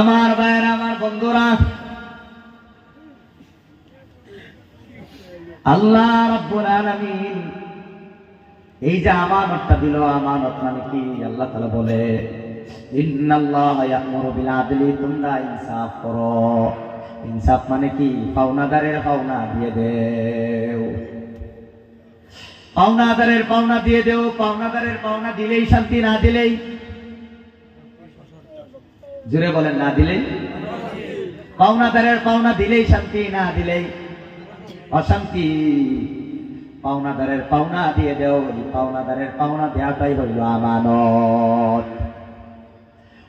আমার ভাইয়েরা, আমার বন্ধুরা, আল্লাহ রাব্বুল আলামিন এই যে আমানতটা দিল, আমানত মানে কি? আল্লাহ তাআলা বলে, ইন্নাল্লাহ ইয়ামুরু বিল আদলি তোমরা ইনসাফ করো। ইনসাফ মানে কি? পাওনাদারের পাওনা দিয়ে দেও। পাওনাদারের পাওনা দিয়ে দেও, পাওনাদারের পাওনা দিলেই শান্তি, না দিলেই জুড়ে বলেন, না দিলেই? পাওনাদারের পাওনা দিলেই শান্তি, না দিলেই অশান্তি। পাওনাদারের পাওনা দিয়ে দেও পাওনাদারের পাওনা দেওয়াটাই হইল আমানত।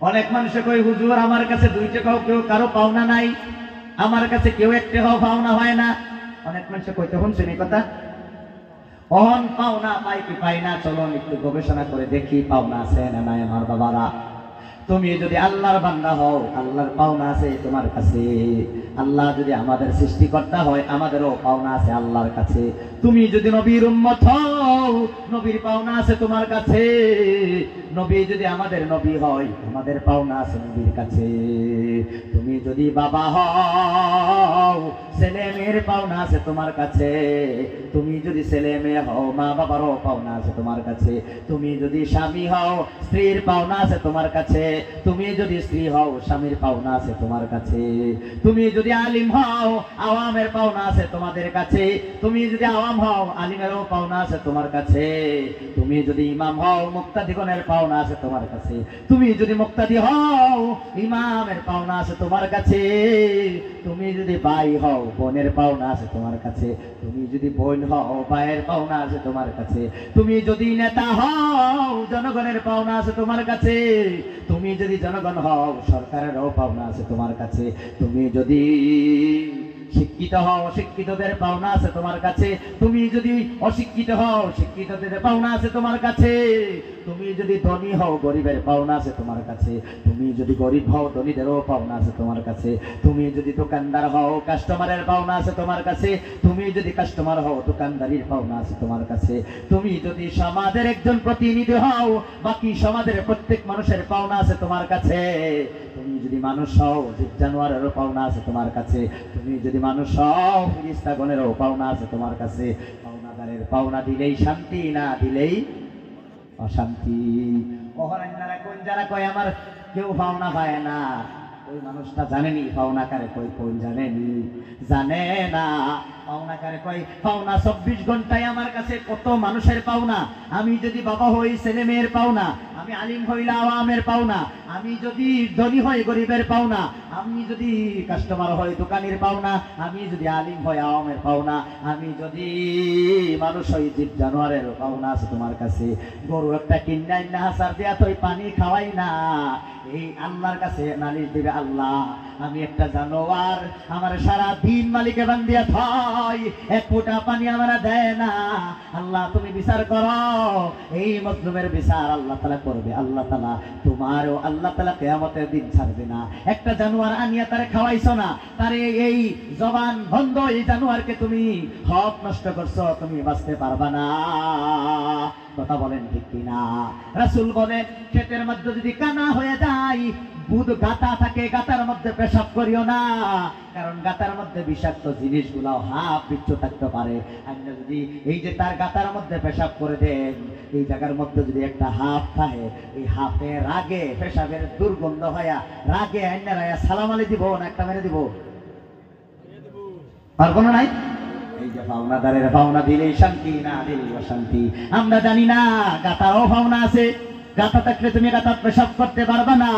অনেক মানুষে কই হুজুর, আমার কাছে দুই টাকাও কেউ কারও পাওনা নাই। আমার কাছে কেউ এক টাকাও পাওনা হয় না। অনেক মানুষে কইতে শুনছেন এই কথা। অহন পাওনা পাই কি পাই না চলো একটু গবেষণা করে দেখি পাওনা আছে না নাই, আমার বাবারা। তুমি যদি আল্লাহর বান্দা হও, আল্লাহর পাওনা আছে তোমার কাছে। আল্লাহ যদি আমাদের সৃষ্টিকর্তা হয়, আমাদেরও পাওনা আছে আল্লাহর কাছে। তুমি যদি নবীর উম্মত হও, নবীর পাওনা আছে তোমার কাছে। নবী যদি আমাদের নবী হয়, আমাদের পাওনা আছে নবীর কাছে। তুমি যদি বাবা হও ছেলে মেয়ের পাওনা আছে তোমার কাছে। তুমি যদি ছেলে মেয়ে হও, মা বাবারও পাওনা আছে তোমার কাছে। তুমি যদি স্বামী হও, স্ত্রীর পাওনা আছে তোমার কাছে। তুমি যদি স্ত্রী হও, স্বামীর পাওনা আছে তোমার কাছে। তুমি যদি আলিম হও, আওয়ামের পাওনা আছে তোমাদের কাছে। তুমি যদি আওয়াম হও, আলিমেরও পাওনা আছে তোমার কাছে। তুমি যদি ইমাম হও, মুক্তাদিগণের পাওনা আছে তোমার কাছে। তুমি যদি মুক্তাদি হও, ইমামের পাওনা আছে তোমার কাছে। তুমি যদি ভাই হও বোনের পাওনা আছে তোমার কাছে। তুমি যদি বোন হও, ভাইয়ের পাওনা আছে তোমার কাছে। তুমি যদি নেতা হও, জনগণের পাওনা আছে তোমার কাছে। তুমি যদি জনগণ হও, সরকারেরও পাওনা আছে তোমার কাছে। তুমি যদি শিক্ষিত হও অশিক্ষিতদের পাওনা আছে তোমার কাছে। তুমি যদি অশিক্ষিত হও, শিক্ষিতদের পাওনা আছে তোমার কাছে। তুমি যদি ধনী হও, গরিবের পাওনা আছে তোমার কাছে। তুমি যদি গরিব হও, ধনীদেরও পাওনা আছে তোমার কাছে। তুমি যদি দোকানদার হও, কাস্টমারের পাওনা আছে তোমার কাছে। তুমি যদি কাস্টমার হও, দোকানদারির পাওনা আছে তোমার কাছে। তুমি যদি সমাজের একজন প্রতিনিধি হও, বাকি সমাজের প্রত্যেক মানুষের পাওনা আছে তোমার কাছে। তুমি যদি মানুষ হও, জীব জানোয়ারেরও পাওনা আছে তোমার কাছে। তুমি যদি মানুষ হও ফিরিস্তাগণেরও পাওনা আছে তোমার কাছে। পাওনাদারের পাওনা দিলেই শান্তি, না দিলেই অশান্তি। কোন যারা কয় আমার কেউ পাওনা পায় না। ওই মানুষটা জানেনি পাওনা কারে কই কোন জানেনি জানে না। পাওনা কারে কই পাওনা চব্বিশ ঘন্টায় আমার কাছে কত মানুষের পাওনা? আমি যদি বাবা হই, ছেলে মেয়ের পাওনা, আমি আলিম হইলে আওয়ামের পাওনা, আমি যদি ধনী হই, গরিবের পাওনা, আমি যদি কাস্টমার হই, দোকানের পাওনা, আমি যদি আলিম হই, আওয়ামের পাওনা, আমি যদি মানুষ হই, জীব জানোয়ারের পাওনা আছে তোমার কাছে। গরু একটা কিনাই না হাসার দিয়া তুই পানি খাওয়াই না। আল্লাহর কাছে নালিশ দিবে আল্লাহ। আমি একটা জানোয়ার, আমার সারা দিন মালিকে বান্দিয়া এক ফোঁটা পানি দেয় না। আল্লাহ, তুমি বিচার এই মজলুমের বিচার আল্লাহ তালা করবে। আল্লাহ তালা তোমারও আল্লাহ তালা কেয়ামতের দিন ছাড়বে না। একটা জানোয়ার আনিয়া তারে খাওয়াইছো না, তারে এই জবান বন্ধ, এই জানোয়ারকে তুমি হক নষ্ট করছ, তুমি বাঁচতে পারবা না। কথা বলেন ঠিক কিনা? রাসুল বলে, ক্ষেতের মধ্যে যদি কানা হয়ে যায় বুধ গাতা থাকে, গাতার মধ্যে পেশাব করিও না। কারণ গাতার মধ্যে বিষাক্ত জিনিসগুলো হাফ বিচ্ছু থাকতে পারে। আপনি যদি এই যে তার গাতার মধ্যে পেশাব করে দেন, এই জায়গার মধ্যে যদি একটা হাফ থাকে, এই হাফে রাগে, পেশাবের দুর্গন্ধ হয়া রাগে আইনারা সালাম আলি দিব না একটা মেরে দিব। পারব না নাই? এই যে পাওনাদারের পাওনা দিলেই শান্তি, না দিলেই অশান্তি। আমরা জানি না, গাতারও পাওনা আছে। গাতা থাকলে তুমি গাতা পেশাব করতে পারবে না।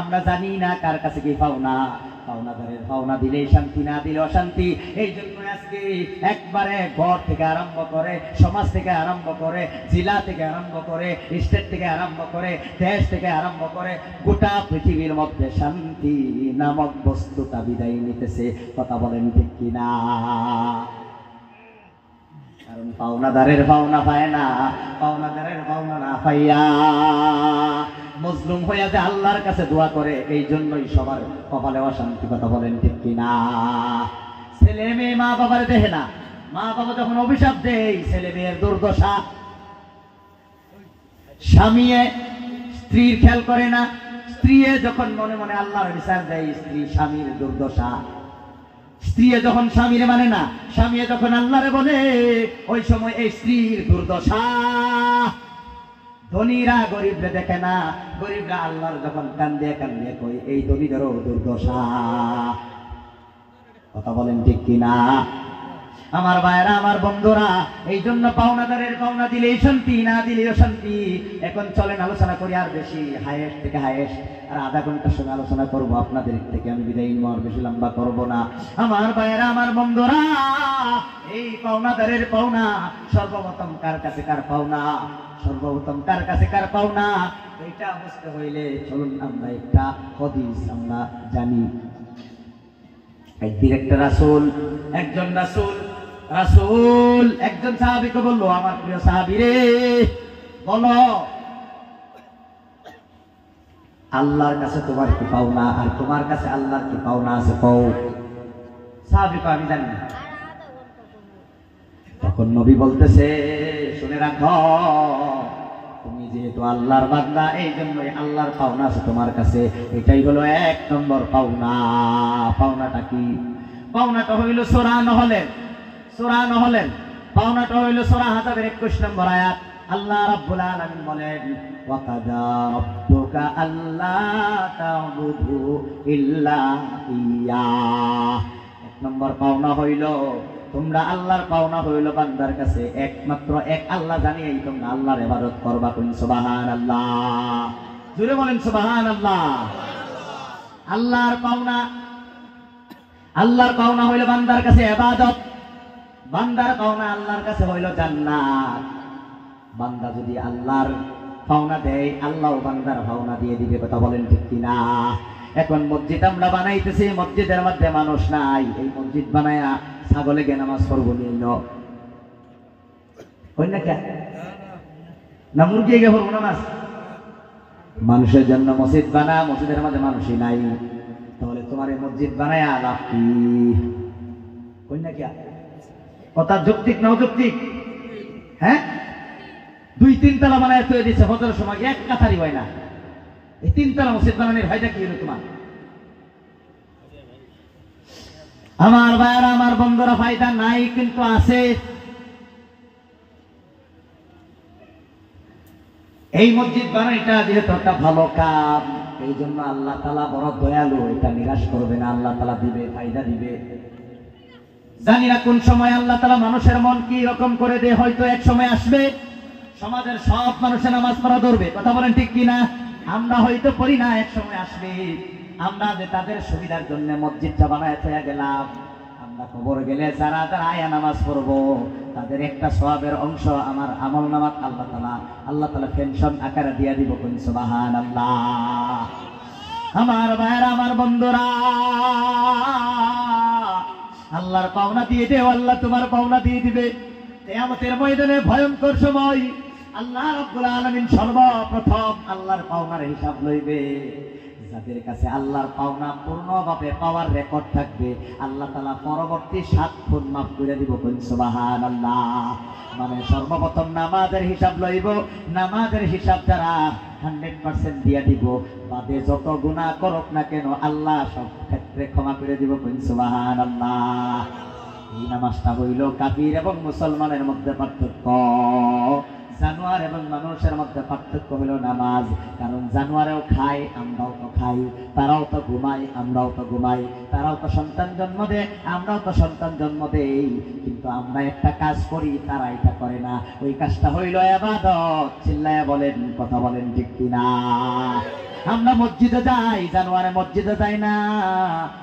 আমরা জানি না কার কাছে কি পাওনা। পাওনা দিলেই শান্তি, না দিলে অশান্তি। এই জন্য একবারে থেকে আরম্ভ করে, সমাজ থেকে আরম্ভ করে, জেলা থেকে আরম্ভ করে, স্টেট থেকে আরম্ভ করে, দেশ থেকে আরম্ভ করে, গোটা পৃথিবীর শান্তি নামক বস্তুটা বিদায় নিতেছে। কথা বলেন ঠিক কিনা? পাওনাদারের পাওনা পায় না, পাওনাদারের পাওনা না পাইয়া মজলুম হইয়া যে আল্লাহর কাছে দোয়া করে এই জন্যই সবার কপালে অশান্তি কথা বলেন ঠিক কিনা? ছেলে মেয়ে মা বাবার দেহে না। মা বাবা যখন অভিশাপ দেয়, ছেলে মেয়ের দুর্দশা। স্বামী স্ত্রীর খেয়াল করে না, স্ত্রী যখন মনে মনে আল্লাহর বিচার দেয়, স্ত্রী স্বামীর দুর্দশা। স্ত্রী যখন স্বামীর মানে না স্বামী যখন আল্লাহরে বলে, ওই সময় এই স্ত্রীর দুর্দশা। ধনীরা গরিবরে দেখে না, গরিবরা আল্লাহর যখন কান্দে কান্দে কই এই ধনীদেরও দুর্দশা। কথা বলেন ঠিক কিনা? আমার ভাইয়েরা, আমার বন্ধুরা এই জন্য পাওনাদারের পাওনা দিলে শান্তি, না দিলে শান্তি। এখন চলেন, আলোচনা করি আর বেশি। হায়েস্ট থেকে হায়েস্ট। আর আধা ঘণ্টার সঙ্গে আলোচনা করব আপনাদের থেকে। আমি বিদায় নিব, আর বেশি লম্বা করব না। আমার ভাইয়েরা, আমার বন্ধুরা, এই পাওনাদারের পাওনা সর্বপ্রথম কার কাছে কার পাওনা? সর্বপ্রথম কার কাছে কার পাওনা? এইটা বুঝতে হইলে চলুন আমরা একটা হদিস আমরা জানি। একদিন একটা রাসুল একজন রাসুল রাসুল একজন সাহাবিকে বলল, আমার প্রিয় সাহাবি রে, বলো, আল্লাহর কাছে তোমার কি পাওনা আর তোমার কাছে আল্লাহর কি পাওনা আছে কও? সাহাবি আমি জানি না। তখন নবী বলতেছে, শুনে রাখো, তুমি যেহেতু আল্লাহর বান্দা এই জন্যই আল্লাহর পাওনা আছে তোমার কাছে। এটাই হলো এক নম্বর পাওনা। পাওনাটা কি? পাওনাটা হইল সোরা নহলেন সোরা নহলেন। পাওনাটা হইল সোরা হাজাবের একুশ নম্বর আয়াত। আল্লাহ রাব্বুল আলামিন বলেন, ওয়াকাদা রাব্বুকা তা'বুদু ইল্লা এক নম্বর পাওনা তোমরা আল্লাহর পাওনা বান্দার কাছে একমাত্র এক আল্লাহ জানিয়েই তোমরা আল্লাহর ইবাদত করবা কোন সুবহানাল্লাহ। জুড়ে বলেন সুবহানাল্লাহ। আল্লাহর পাওনা আল্লাহর পাওনা হইল বান্দার কাছে ইবাদত। বান্দার পাওনা আল্লাহর কাছে হইল জান্নাত। বান্দা যদি আল্লাহর পাওনা দেয়, আল্লাহ বান্দার পাওনা দিয়ে দিবে, কথা বলেন ঠিক কিনা? এখন মসজিদ আমরা বানাইতেছি, মসজিদের মধ্যে মানুষ নাই। এই মসজিদ বানায়া ছাগলে গে নামাজ নিয়ে হয় না কে? না মুরগি গে নামাজ? মানুষের জন্য মসজিদ বানা, মসজিদের মধ্যে মানুষই নাই। তাহলে তোমার এই মসজিদ বানায়া লাভ কি? হয় না কে? কথা যৌক্তিক না অযৌক্তিক? হ্যাঁ? দুই তিন তলা বানায় তৈরি দিচ্ছে হজরের সময়, এক কাথারি হয় না। এই তিন তলা মসজিদ বানানোর হয়টা কি হলো তোমার? আমার ভাইয়ারা, আমার বন্ধুরা, ফায়দা নাই, কিন্তু আছে। এই মসজিদ বানাইটা যেহেতু একটা ভালো কাম। এই জন্য আল্লাহ তালা বড় দয়ালু, এটা নিরাশ করবে না। আল্লাহ তালা দিবে, ফায়দা দিবে। জানি না কোন সময় আল্লাহ তালা মানুষের মন কি রকম করে দে হয়তো এক সময় আসবে। সমাজের সব মানুষের নামাজ পড়া ধরবে। কথা বলেন ঠিক কিনা? আমরা হয়তো পড়ি না, এক সময় আসবে। আমরা যে তাদের সুবিধার জন্য মসজিদটা বানায় থয়া গেলাম, আমরা খবর গেলে যারা যারা আয়া নামাজ পড়ব, তাদের একটা সবাবের অংশ আমার আমল নামাজ আল্লাহ তালা আল্লাহ তালা পেনশন আকারে দিয়া দিব কোন আল্লাহ আমার ভাইয়েরা, আমার বন্ধুরা আল্লাহর পাওনা দিয়ে দেও, আল্লাহ তোমার পাওনা দিয়ে দিবে। কেয়ামতের ময়দানে ভয়ঙ্কর সময় আল্লাহ আলমিন সর্বপ্রথম আল্লাহর পাওনার হিসাব লইবে। যাদের কাছে আল্লাহর পাওনা পূর্ণভাবে পাওয়ার রেকর্ড থাকবে। আল্লাহ তালা পরবর্তী সাত খুন মাফ করে দিব কোন আল্লাহ মানে সর্বপ্রথম নামাজের হিসাব লইব। নামাজের হিসাব দ্বারা হান্ড্রেড পার্সেন্ট দিয়ে দিব। বাদে যত গুণা করক না কেন, আল্লাহ সব ক্ষেত্রে ক্ষমা করে দিব কোন সুবাহান আল্লাহ এই নামাজটা হইল কাবির এবং মুসলমানের মধ্যে পার্থক্য। জানোয়ার এবং মানুষের মধ্যে পার্থক্য হলো নামাজ। কারণ জানোয়ারেও খায়, আমরাও তো খাই। তারাও তো ঘুমাই আমরাও তো ঘুমাই। তারাও তো সন্তান জন্ম দেয়, আমরাও তো সন্তান জন্ম দেই। কিন্তু আমরা একটা কাজ করি, তারা এটা করে না। ওই কাজটা হইল আবাদত চিল্লায়া বলেন, কথা বলেন ঠিক কিনা? আমরা মসজিদে যাই, জানোয়ারে মসজিদে যাই না।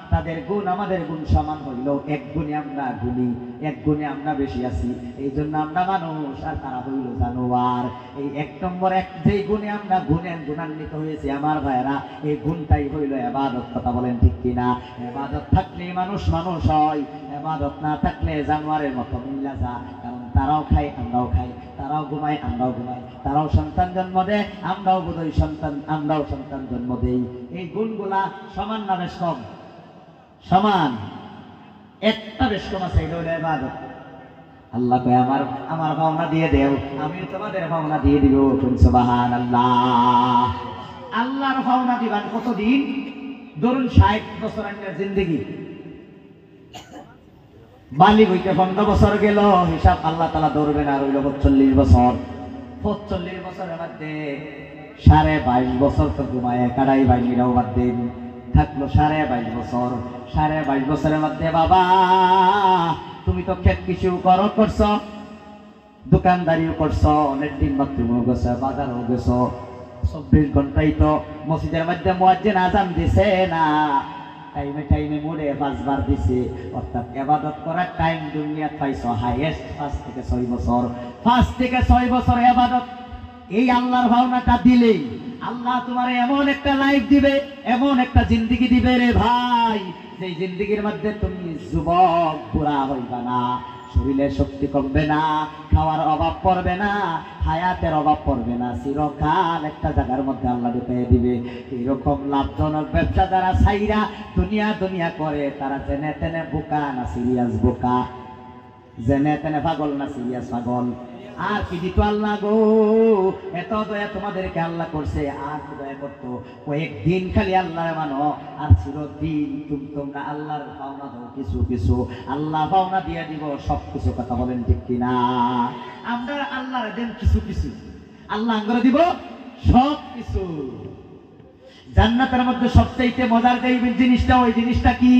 তাদের গুণ আমাদের গুণ সমান হইল। এক গুণে আমরা গুণী, এক গুণে আমরা বেশি আছি। এই জন্য আমরা মানুষ, আর তারা হইল জানোয়ার। এই এক নম্বর, এক যেই গুণে আমরা গুণে গুণান্বিত হয়েছি, আমার ভাইয়েরা, এই গুণটাই হইল এবাদত, কথা বলেন ঠিক কিনা? এবাদত থাকলে মানুষ মানুষ হয়, এবাদত না থাকলে জানোয়ারের মতো মিল্লা যা কারণ তারাও খায়, আমরাও খাই। তারাও ঘুমায়, আমরাও ঘুমাই। তারাও সন্তান জন্ম দেয়, আমরাও বোধহয় সন্তান, আমরাও সন্তান জন্ম দেই। এই গুণগুলা সমান না বেশ কম সমান। একটা বেশ কম আছে, এটা হলো ইবাদত। আল্লাহ কয়, আমার আমার ভাবনা দিয়ে দেও আমি তোমাদের ভাবনা দিয়ে দিব। আল্লাহ আল্লাহর পাওনা দিবান কতদিন? ধরুন ষাট বছর একটা জিন্দগি। বালিক হইতে পনেরো বছর গেল, হিসাব আল্লাহ তালা ধরবে না, রইল চল্লিশ বছর। চল্লিশ বছরের মধ্যে সাড়ে বাইশ বছর তো ঘুমায় কাড়াই বাইনিরাও বাদ দিন। থাকল সাড়ে বাইশ বছর, সাড়ে বাইশ বছরের মধ্যে বাবা, তুমি তো ক্ষেত কিছু করো করছ, দোকানদারিও করছ, অনেক দিন বাথরুমও গেছো, বাজারও গেছো, চব্বিশ ঘন্টাই তো মসজিদের মধ্যে মোয়াজ্জেন আজান দিছে না। টাইমে টাইমে মোড়ে পাঁচবার দিছে। অর্থাৎ এবাদত করার টাইম দুনিয়া পাইছো হাইয়েস্ট পাঁচ থেকে ছয় বছর। পাঁচ থেকে ছয় বছর এবাদত। এই আল্লাহর ভাবনাটা দিলেই আল্লাহ তোমার এমন একটা লাইফ দিবে, এমন একটা জিন্দিগি দিবে রে ভাই। যে জিন্দিগির মধ্যে তুমি যুবক, বুড়া হইবা না। শরীরের শক্তি কমবে না, খাওয়ার অভাব পড়বে না, হায়াতের অভাব পড়বে না। চিরকাল একটা জায়গার মধ্যে আল্লাহ পেয়ে দিবে। এরকম লাভজনক ব্যবসা যারা সাইরা দুনিয়া দুনিয়া করে, তারা জেনে তেনে বোকা না সিরিয়াস বোকা। জেনে তেনে পাগল না সিরিয়াস পাগল। আর কি দিত আল্লাহ গো, এত দয়া তোমাদেরকে আল্লাহ করছে, আর দয়া করতো। কয়েকদিন খালি আল্লাহ মানো, আর চিরদিন তুমি তোমরা আল্লাহর পাওনা দাও কিছু কিছু। আল্লাহ পাওনা দিয়ে দিব সব কিছু কথা বলেন ঠিক কিনা? আমরা আল্লাহর দেন কিছু কিছু। আল্লাহ আঙ্গরে দিব সব কিছু জান্নাতের মধ্যে সবচাইতে মজার যে জিনিসটা, ওই জিনিসটা কি?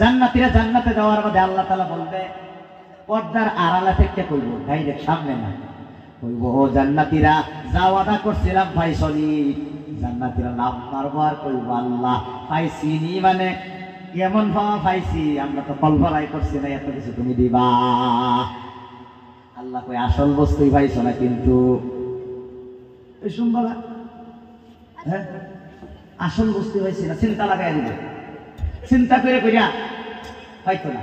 জান্নাতীরা জান্নাতে যাওয়ার মধ্যে আল্লাহ তালা বলবে পর্দার আড়ালা থেকে কইব ডাইরেক্ট সামনে না। কইব, ও জান্নাতীরা যা ওয়াদা করছিলাম ভাই সরি জান্নাতীরা লাভ মারবো আর কইব, আল্লাহ পাইছি নি মানে এমন ভাবা পাইছি আমরা তো কল্পনাই করছি না, এত কিছু তুমি দিবা। আল্লাহ কই আসল বস্তুই পাইছো না কিন্তু। এই শুনবালা হ্যাঁ? আসল বস্তু হয়েছে না, চিন্তা লাগাই দিবে। চিন্তা করে কইরা, হয়তো না।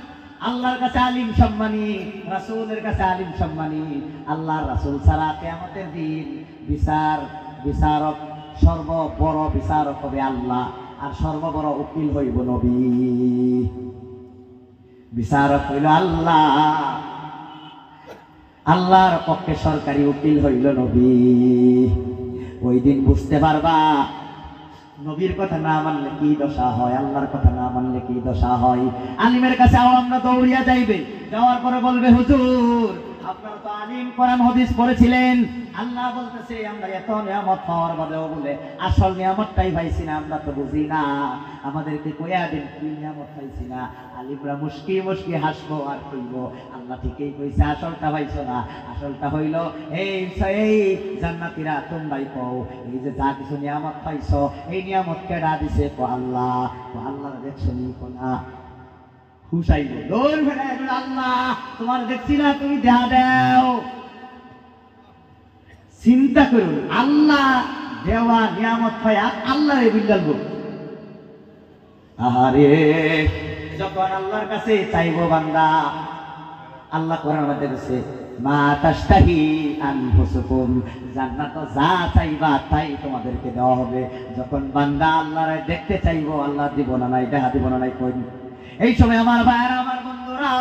আল্লাহর কাছে আলিম সম্মানী, রাসূলের কাছে আলিম সম্মানী। আল্লাহর রাসূল ছাড়া কিয়ামতের দিন বিচার, বিচারক সর্ব বড় বিচারক হবে আল্লাহ, আর সর্ববড় উকিল হইব নবী। বিচারক হইল আল্লাহ, আল্লাহর পক্ষে সরকারি উকিল হইল নবী। ওই দিন বুঝতে পারবা নবীর কথা না মানলে কি দশা হয়? আল্লাহর কথা না মানলে কি দশা হয়? আলিমের কাছে আওয়ামরা দৌড়িয়া যাইবে, যাওয়ার পরে বলবে, হুজুর আপনারা তো আলিম কোরআন হাদিস পড়েছিলেন। আল্লাহ বলতেছে এত নিয়ামত পাওয়ার বলে, আসল নিয়ামতটাই পাইছি না, আমরা তো মুশকি হাসবো আর কইব, আল্লাহ ঠিকই কইছে, আসলটা পাইছো না। আসলটা হইল এই এই জান্নাতীরা তোমরাই কও এই যে যা কিছু নিয়ামত পাইছো, এই নিয়ামত কেডা দিছে, কো আল্লাহ, কো আল্লাহর দেখছ নি না। ফেলে আল্লাহ, তোমার দেখছি না, তুমি দেখা দাও। চিন্তা করুন, আল্লাহ দেওয়া নিয়ামত পায়া আল্লাহ বিল্লাল আহারে, যখন আল্লাহর কাছে চাইব বান্দা, আল্লাহ কোরআন মধ্যে বলছে, মা তাস্তাহি আনফুসুকুম, জান্নাত যা চাইবা তাই তোমাদেরকে দেওয়া হবে। যখন বান্দা আল্লাহরে দেখতে চাইব, আল্লাহ দিব না নাই দেখা দিব না নাই, কই এই সময় আমার ভাইয়েরা, আমার বন্ধুরা,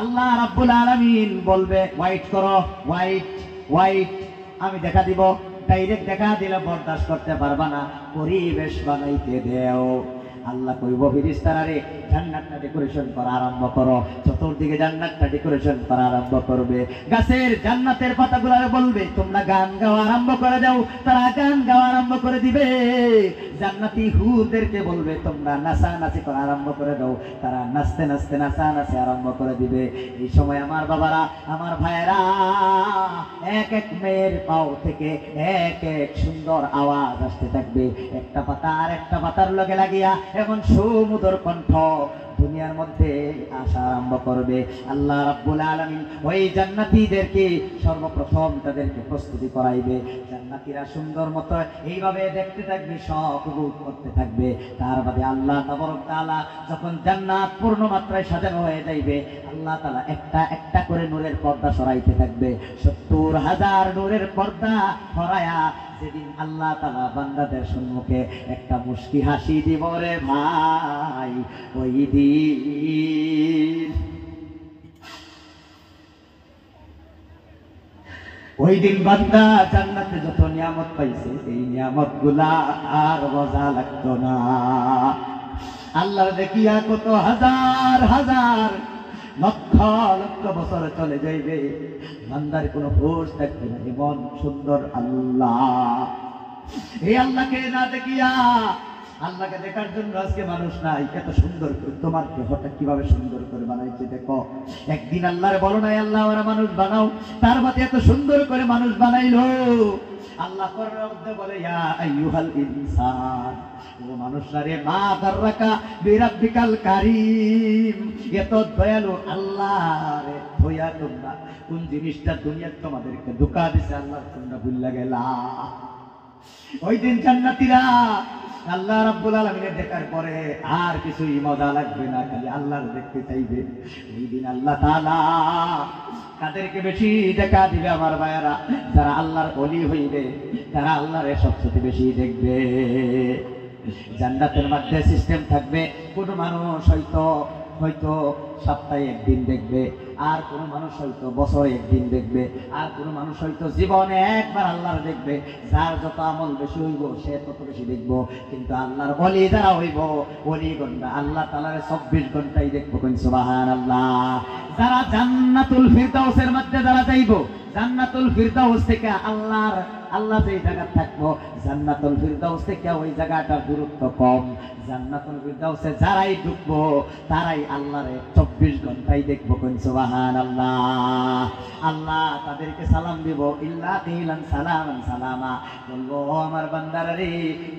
আল্লাহ রাব্বুল আলামিন বলবে হোয়াইট করো হোয়াইট হোয়াইট আমি দেখা দিব ডাইরেক্ট দেখা দিলে বরদাস্ত করতে পারবা না, পরিবেশ বানাইতে দেও। আল্লাহ কইব ফিরিস্তারা রে জান্নাতটা ডেকোরেশন করা আরম্ভ করো। চতুর্দিকে জান্নাতটা ডেকোরেশন করা আরম্ভ করবে। গাছের জান্নাতের পাতাগুলো বলবে, তোমরা গান গাওয়া আরম্ভ করে দাও, তারা গান গাওয়া আরম্ভ করে দিবে। জান্নাতি হুদেরকে বলবে, তোমরা নাচা নাচি করা আরম্ভ করে দাও, তারা নাচতে নাচতে নাচা নাচে আরম্ভ করে দিবে। এই সময় আমার বাবারা, আমার ভাইয়েরা, এক এক মেয়ের পাও থেকে এক এক সুন্দর আওয়াজ আসতে থাকবে। একটা পাতা আর একটা পাতার লগে লাগিয়া এমন সুমধুর কণ্ঠ দুনিয়ার মধ্যে আসা আরম্ভ করবে। আল্লাহ রাব্বুল আলামিন ওই জান্নাতীদেরকে সর্বপ্রথম তাদেরকে প্রস্তুতি করাইবে। জান্নাতীরা সুন্দর মতো এইভাবে দেখতে থাকবে সব করতে থাকবে। তার বাদে আল্লাহ তাবারক তাআলা যখন জান্নাত পূর্ণ মাত্রায় সাজানো হয়ে যাইবে, আল্লাহ তাআলা একটা একটা করে নূরের পর্দা সরাইতে থাকবে। সত্তর হাজার নূরের পর্দা সরায়া যেদিন আল্লাহ তালা বান্দাদের সম্মুখে একটা মুস্কি হাসি দিব রে ভাই, ওই দিন। ওই দিন বান্দা জান্নাতে যত নিয়ামত পাইছে, এই নিয়ামতগুলা আর মজা লাগতো না। আল্লাহ দেখিয়া কত হাজার হাজার লক্ষ বছর চলে যাইবে। বান্দার কোনো হোশ থাকবে না। এমন সুন্দর আল্লাহ। এই আল্লাহকে না দেখিয়া, আল্লাহকে দেখার জন্য আজকে মানুষ নাই। এত সুন্দর করে তোমার দেহটা কীভাবে সুন্দর করে বানাইছে দেখো। একদিন আল্লাহর বলো নাই, আল্লাহ ওরা মানুষ বানাও। তার মধ্যে এত সুন্দর করে মানুষ বানাইলো। আল্লাহ কোরআনের মধ্যে বলে, ইয়া আইয়ুহাল ইনসান, ও মানুষরা মা দাররাকা বিরাব্বিকাল কারীম, এত দয়ালু আল্লাহ রে ধয়া তোমরা, কোন জিনিসটা দুনিয়ার তোমাদেরকে ধোকা দিছে আল্লাহ তোমরা ভুললা গেলা। ওই দিন জান্নাতীরা আল্লাহ রাব্বুল আলামিনের দেখার পরে আর কিছুই মজা লাগবে না, খালি আল্লাহর দেখতে চাইবে। ওই দিন আল্লাহ তাআলা কাদেরকে বেশি দেখা দিবে আমার ভাইয়ারা, যারা আল্লাহর অলি হইবে তারা আল্লাহরে সবচেয়ে বেশি দেখবে। জান্নাতের মধ্যে সিস্টেম থাকবে, কোনো মানুষ হয়তো হয়তো সপ্তাহে একদিন দেখবে। আর কোনো মানুষ হয়তো বছরে একদিন দেখবে, আর কোন মানুষ হয়তো জীবনে একবার আল্লাহর দেখবে, যার যত আমল বেশি হইব, সে তত বেশি দেখব। কিন্তু আল্লাহর অলি যারা হইব অলি ঘণ্টা আল্লাহ তালার চব্বিশ ঘন্টাই দেখব কোন সুবাহান আল্লাহ যারা জান্নাতুল ফিরদাউসের মধ্যে যারা যাইব, জান্নাতুল ফিরদাউস থেকে আল্লাহর আল্লাহ যেই জায়গা থাকব, জান্নাতুল ফিরদাউস থেকে ওই জায়গাটার দূরত্ব কম। জান্নাতুল ফিরদাউসে যারাই ঢুকবো, তারাই আল্লাহরে চব্বিশ ঘন্টাই দেখব কোন সুবাহান আল্লাহ আল্লাহ তাদেরকে সালাম দিব, ইল্লা দিলান সালামান সালামা। বলব আমার বান্দারা রে,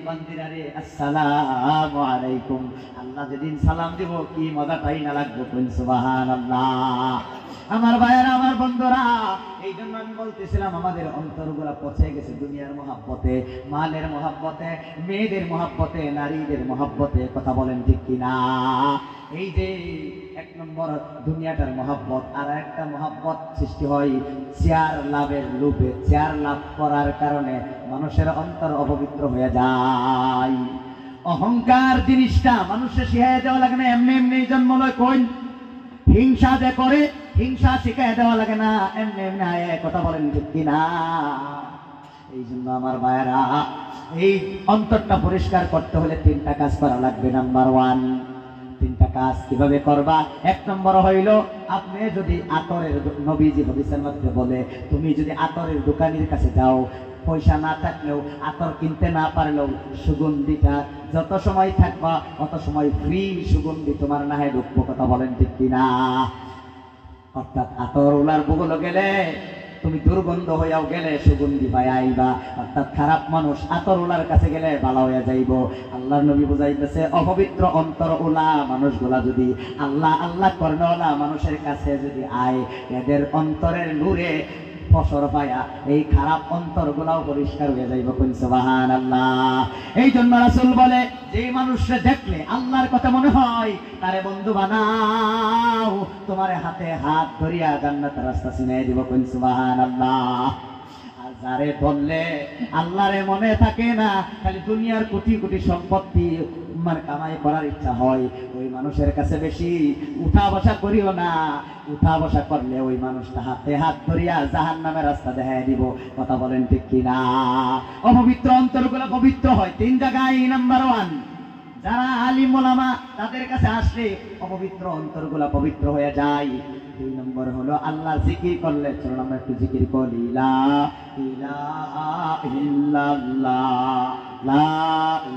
বান্দিরা রে, আসসালামু আলাইকুম। আল্লাহ যেদিন সালাম দিব, কি মজা মজাটাই না লাগবো কোন সুবাহান আল্লাহ আমার ভাইয়েরা, আমার বন্ধুরা এই জন্য আমি বলতেছিলাম, আমাদের অন্তরগুলা পচে গেছে দুনিয়ার মহাব্বতে, মালের মহাব্বতে, মেয়েদের মহাব্বতে, নারীদের মহাব্বতে, কথা বলেন ঠিক কিনা? এই যে এক নম্বর দুনিয়াটার মহাব্বত, আর একটা মহাব্বত সৃষ্টি হয় চেয়ার লাভের লোভে চেয়ার লাভ করার কারণে মানুষের অন্তর অপবিত্র হয়ে যায়। অহংকার জিনিসটা মানুষের শিখাই দেওয়া লাগে না, এমনি এমনি জন্ম লয় কই হিংসা যে করে, হিংসা শিখাই দেওয়া লাগে না। এমনি এমনি আয় কথা বলেন ঠিক কিনা এই জন্য আমার ভাইয়েরা, এই অন্তরটা পরিষ্কার করতে হলে তিনটা কাজ করা লাগবে। নাম্বার ওয়ান তিনটা কাজ কীভাবে করবা? এক নম্বর হইল, আপনি যদি আতরের নবীজি হদিসের মধ্যে বলে, তুমি যদি আতরের দোকানের কাছে যাও পয়সা না থাকলেও, আতর কিনতে না পারলেও সুগন্ধিটা যত সময় থাকবা, অত সময় ফ্রি সুগন্ধি তোমার নাহে ঢুকবো, কথা বলেন ঠিক কিনা? অর্থাৎ আতর উলার বগল গেলে, তুমি দুর্গন্ধ হইয়াও গেলে সুগন্ধি পাই আইবা। অর্থাৎ খারাপ মানুষ আতর উলার কাছে গেলে ভালো হইয়া যাইব। আল্লাহ নবী বুঝাইতেছে, অপবিত্র অন্তর উলা মানুষগুলা যদি আল্লাহ আল্লাহ কর্ণওয়ালা মানুষের কাছে যদি আয়, এদের অন্তরের নূরে ফসর পায়া, এই খারাপ অন্তর গুলাও পরিষ্কার হয়ে যাইব কোন সুবাহান আল্লাহ এই জন্য রাসূল বলে যে মানুষকে দেখলে আল্লাহর কথা মনে হয়, তারে বন্ধু বানাও, তোমার হাতে হাত ধরিয়া জান্নাতের রাস্তা চিনাই দিব কোন সুবাহান আল্লাহ আর বললে আল্লাহরে মনে থাকে না, খালি দুনিয়ার কোটি কোটি সম্পত্তি মানে কামাই করার ইচ্ছা হয়, ওই মানুষের কাছে বেশি উঠা বসা করিও না। উঠা বসা করলে ওই মানুষটা হাতে হাত ধরিয়া জাহান নামের রাস্তা দেখায় দিব। কথা বলেন ঠিক কিনা? অপবিত্র অন্তরগুলো পবিত্র হয়। তিন জায়গায় নাম্বার ওয়ান যারা আলিম ওলামা তাদের কাছে আসলে অপবিত্র অন্তরগুলা পবিত্র হয়ে যায়। দুই নম্বর হলো আল্লাহ জিকির করলে চলুন আমরা একটু জিকির করি। লা ইলাহা ইল্লাল্লাহ। লা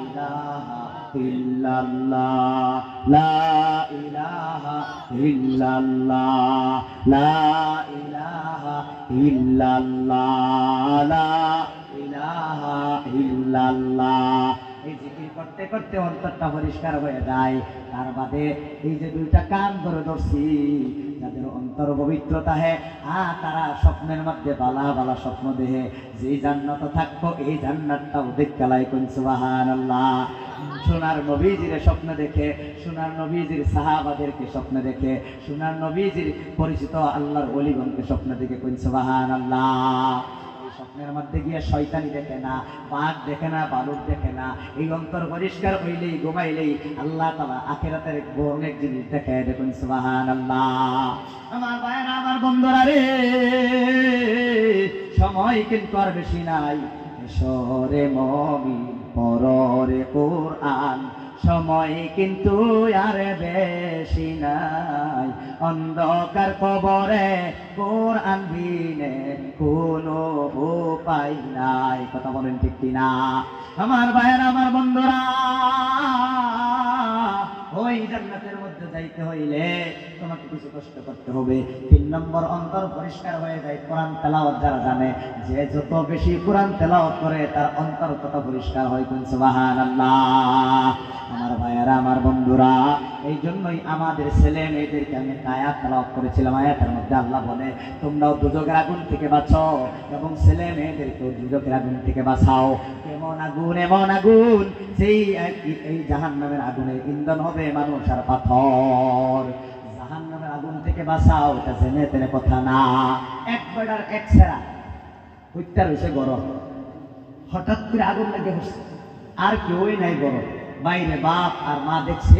ইলাহা ইল্লাল্লাহ লা ইলাহা ইল্লাল্লাহ লা ইলাহা ইল্লাল্লাহ করতে করতে অন্তরটা পরিষ্কার হয়ে যায়। তার বাদে এই যে দুইটা কান ধরে ধরছি, যাদের অন্তর পবিত্রতা হে, আ, তারা স্বপ্নের মধ্যে বালা বালা স্বপ্ন দেহে। যে জান্নাত থাকব, এই জান্নাতটাও দেখালাই কোন সুবাহান আল্লাহ সোনার নবীজির স্বপ্ন দেখে, সোনার নবীজির সাহাবাদেরকে স্বপ্ন দেখে, সোনার নবীজির পরিচিত আল্লাহর অলিগণকে স্বপ্ন দেখে কোন সুবাহান আল্লাহ স্বপ্নের মধ্যে গিয়ে শয়তানি দেখে না, বাঘ দেখে না, বালুক দেখে না, এই অন্তর পরিষ্কার হইলেই, ঘুমাইলেই আল্লাহ তালা আখেরাতের অনেক জিনিস দেখে দেখুন সুবাহান আল্লাহ আমার ভাইয়েরা, আমার বন্ধুরা রে, সময় কিন্তু আর বেশি নাই। সরে মমি পররে কোরআন। সময় কিন্তু আর বেশি নাই। অন্ধকার কবরে কোরআন বিনে কোনো উপায় নাই। কথা বলেন ঠিক কিনা? আমার ভাইয়ের, আমার বন্ধুরা ওই জান্নাতের মধ্যে যাইতে হইলে তোমাকে কিছু কষ্ট করতে হবে। তিন নম্বর অন্তর পরিষ্কার হয়ে যায়, কোরআন তেলাওয়াত যারা জানে, যে যত বেশি কোরআন তেলাওয়াত করে, তার অন্তর তত পরিষ্কার হয়। কোন সুবহানাল্লাহ। আমার ভাইয়েরা, আমার বন্ধুরা এই জন্যই আমাদের ছেলে মেয়েদেরকে আমি আয়াত তেলাওয়াত করেছিলাম। আয়াতের মধ্যে আল্লাহ বলে, তোমরাও দুজকের আগুন থেকে বাঁচো এবং ছেলে মেয়েদেরকেও দুজকের আগুন থেকে বাঁচাও। এমন আগুন এমন আগুন সেই এই জাহান নামের আগুনের ইন্ধন হবে মানুষ আর পাথর। জাহান নামের আগুন থেকে বাঁচাও, এটা জেনে তেনে কথা না। এক বেড়ার এক সেরা হত্যা রয়েছে গরম। হঠাৎ করে আগুন লেগে হচ্ছে আর কেউই নাই বড় বাইরে বাপ আর মা দেখছে,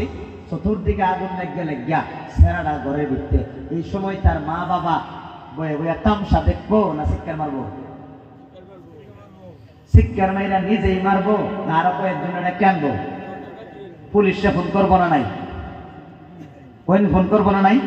চতুর্দিকে আগুন লেগে লেগিয়া সেরাটা ঘরের ভিতরে এই সময় তার মা বাবা বয়ে বয়ে তামসা দেখব না শিক্ষার মারবো? শিক্ষার মাইরা নিজেই মারবো না আরও কয়েকজন ডেকে আনব? পুলিশে ফোন করব না নাই? কোন ফোন করব না নাই?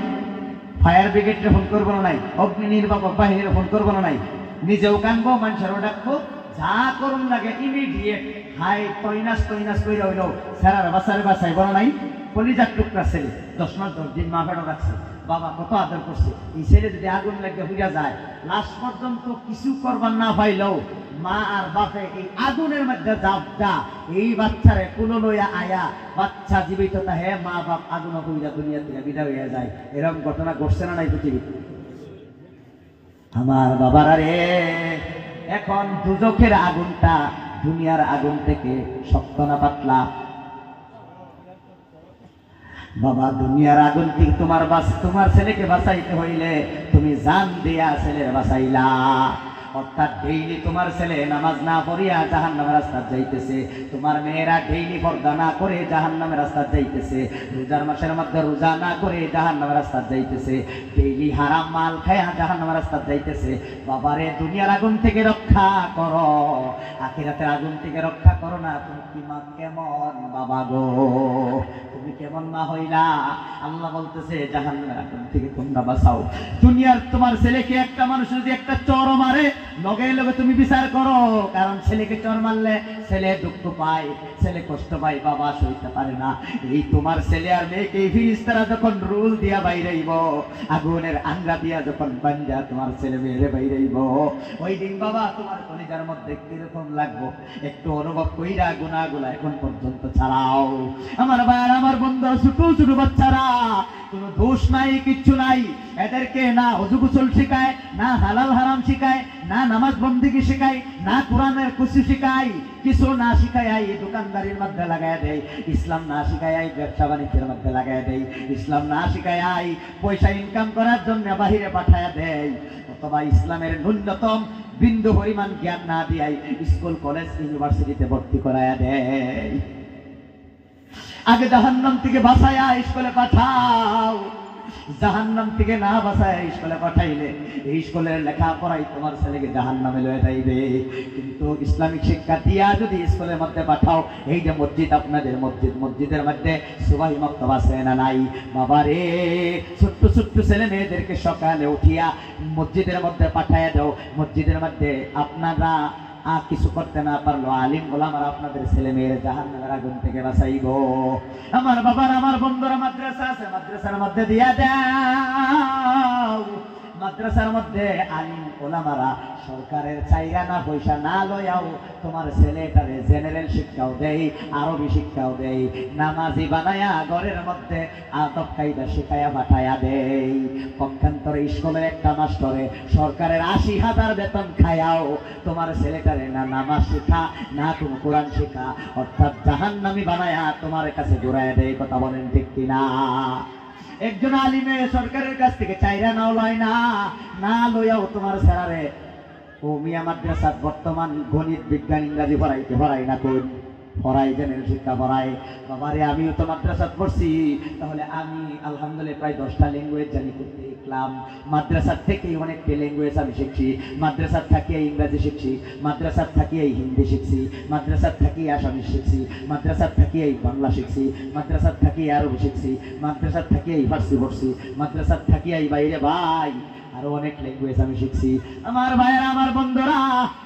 ফায়ার ব্রিগেডে ফোন করব না নাই? অগ্নি নির্বাপক বাহিনীর ফোন করব না নাই? নিজেও কানবো, মানুষেরও ডাকবো। যা করুন লাগে ইমিডিয়েট হাই তৈনাস তৈনাস করে হইল। স্যারার বাসারে বাসায় বলো নাই? কলিজার টুকরা ছেলে। দশ মাস দশ দিন মা ফেরো রাখছে। বাবা কত আদর করছে। এই ছেলে যদি আগুন লাগে হইয়া যায় লাস্ট পর্যন্ত কিছু করবার না পাইলেও মা আর বাপে এই আগুনের মধ্যে যাবটা এই বাচ্চারে কুলো লইয়া আয়া, বাচ্চা জীবিত হে মা বাপ আগুন হইয়া দুনিয়া থেকে বিদায় হইয়া যায়। এরকম ঘটনা ঘটছে না নাই পৃথিবীতে? আমার বাবারা রে, এখন দুজখের আগুনটা দুনিয়ার আগুন থেকে শক্ত না পাতলা। বাবা, দুনিয়ার আগুন থেকে তোমার বাস তোমার ছেলেকে বাঁচাইতে হইলে তুমি জান দিয়া ছেলের বাঁচাইলা। অর্থাৎ ডেইলি তোমার ছেলে নামাজ না পড়িয়া জাহান নামের রাস্তা যাইতেছে। তোমার মেয়েরা ডেইলি পর্দা না করে জাহান নামের রাস্তা যাইতেছে। রোজার মাসের মধ্যে রোজা না করে জাহান নামের রাস্তা যাইতেছে। ডেইলি হারাম মাল খায়া জাহান নামের রাস্তা যাইতেছে। বাবারে, দুনিয়ার আগুন থেকে রক্ষা করো। আখিরাতের আগুন থেকে রক্ষা করো না। তুমি কি মা কেমন বাবা গো? তুমি কেমন মা হইলা? আল্লাহ বলতেছে জাহান নামের আগুন থেকে তোমরা বাঁচাও। দুনিয়ার তোমার ছেলেকে একটা মানুষ যদি একটা চর মারে লগে লগে তুমি বিচার করো, কারণ ছেলেকে চর মারলে ছেলে দুঃখ পায়, ছেলে কষ্ট পায়, বাবা সইতে পারে না। এই তোমার ছেলে আর মেয়েকে ফিরিস্তারা যখন রুল দিয়া বাইরেইব, আগুনের আঙ্গা দিয়া যখন বাঞ্জা তোমার ছেলে মেয়েরে বাইরেইব। ওই দিন বাবা তোমার কলিজার মধ্যে কীরকম লাগবো? একটু অনুভব কইরা গুনাগুলা এখন পর্যন্ত ছাড়াও। আমার ভাইয়ার আমার বন্ধু, ছোট ছোট বাচ্চারা, কোনো দোষ নাই, কিচ্ছু নাই। এদেরকে না অজু গোসল শেখায়, না হালাল হারাম শেখায় না নামাজ বন্দিকে শেখায় না কোরআনের কুসি শেখায় কিছু না শিখায় এই দোকানদারির মধ্যে লাগায় দেয় ইসলাম না শিখায় এই ব্যবসা বাণিজ্যের মধ্যে লাগায় দেয় ইসলাম না শিখায় এই পয়সা ইনকাম করার জন্য বাহিরে পাঠায় দেয় অথবা ইসলামের ন্যূনতম বিন্দু পরিমাণ জ্ঞান না দিয়াই স্কুল, কলেজ, ইউনিভার্সিটিতে ভর্তি করায়া দেয় আগে জাহান্নাম থেকে বাঁচায়া স্কুলে পাঠাও। জাহান্নাম থেকে না বাঁচায় স্কুলে পাঠাইলে, এই স্কুলের লেখাপড়াই তোমার ছেলেকে জাহান্নামে লয়ে যাইবে। কিন্তু ইসলামিক শিক্ষা দিয়া যদি স্কুলের মধ্যে পাঠাও, এই যে মসজিদ আপনাদের মসজিদ, মসজিদের মধ্যে সুবাহি মক্তব আছে না নাই। বাবা রে ছোট্ট ছোট্ট ছেলে মেয়েদেরকে সকালে উঠিয়া মসজিদের মধ্যে পাঠাইয়া দাও। মসজিদের মধ্যে আপনারা আর কিছু করতে না পারল। আলিম গোলাম আর আপনাদের ছেলে মেয়ের জাহান নামের আগুন থেকে বাঁচাইব। আমার বাবার, আমার বন্ধুরা মাদ্রাসা আছে, মাদ্রাসার মধ্যে দিয়া দাও। মাদ্রাসার মধ্যে আলিম ওলামারা সরকারের চাইরা না পয়সা না লয়াও তোমার ছেলেটারে জেনারেল শিক্ষাও দেই, আরবি শিক্ষাও দেই, নামাজি বানায়া ঘরের মধ্যে আদব কায়দা শিখায়া পাঠায়া দেই। পক্ষান্তরে স্কুলের একটা মাস্টরে সরকারের আশি হাজার বেতন খায়াও তোমার ছেলেটারে না নামাজ শিখা, না তুমি কোরআন শিখা, অর্থাৎ জাহান্নামি বানায়া তোমার কাছে ঘুরায় দেয় কথা বলেন ঠিক কিনা? একজন আলিমে সরকারের কাছ থেকে চাইরা নাও লয় না না লইয়াও তোমার স্যারারে। ও মিয়া মাদ্রাসার বর্তমান গণিত, বিজ্ঞান, ইংরাজি পড়াইতে ভরাই না কোন পড়াই জেনারেল শিক্ষা পড়াই বাবারে, আমিও তো মাদ্রাসাত পড়ছি। তাহলে আমি, আলহামদুলিল্লাহ, প্রায় দশটা ল্যাঙ্গুয়েজ জানি করতে শিখলাম মাদ্রাসার থেকেই অনেকটি ল্যাঙ্গুয়েজ আমি শিখছি। মাদ্রাসার থাকিয়ে ইংরাজি শিখছি। মাদ্রাসার থাকিয়ে হিন্দি শিখছি। মাদ্রাসার থাকিয়ে আসামি শিখছি। মাদ্রাসার থাকিয়ে বাংলা শিখছি। মাদ্রাসার থাকিয়ে আরবি শিখছি। মাদ্রাসার থাকিয়ে ফার্সি পড়ছি। মাদ্রাসার থাকিয়ে বাইরে, ভাই আরও অনেক ল্যাঙ্গুয়েজ আমি শিখছি। আমার ভাইয়েরা, আমার বন্ধুরা